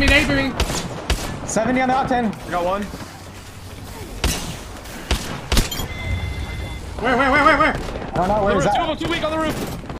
me, nading me. 70 on the octane. I got one. Where, where, where, where, where? I don't know, where the is roof, that? them, too weak on the roof.